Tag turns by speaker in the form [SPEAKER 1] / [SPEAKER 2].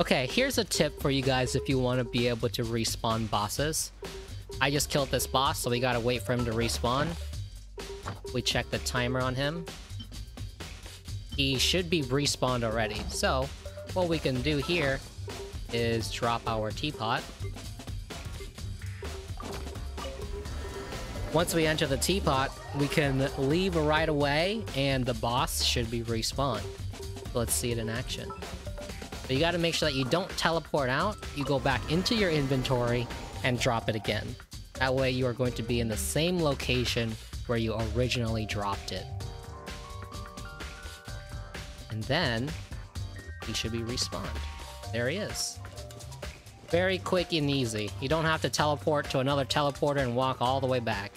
[SPEAKER 1] Okay, here's a tip for you guys if you want to be able to respawn bosses. I just killed this boss, so we gotta wait for him to respawn. We check the timer on him. He should be respawned already. So, what we can do here is drop our teapot. Once we enter the teapot, we can leave right away, and the boss should be respawned. Let's see it in action. But you gotta make sure that you don't teleport out, you go back into your inventory and drop it again. That way you are going to be in the same location where you originally dropped it. And then, he should be respawned. There he is. Very quick and easy. You don't have to teleport to another teleporter and walk all the way back.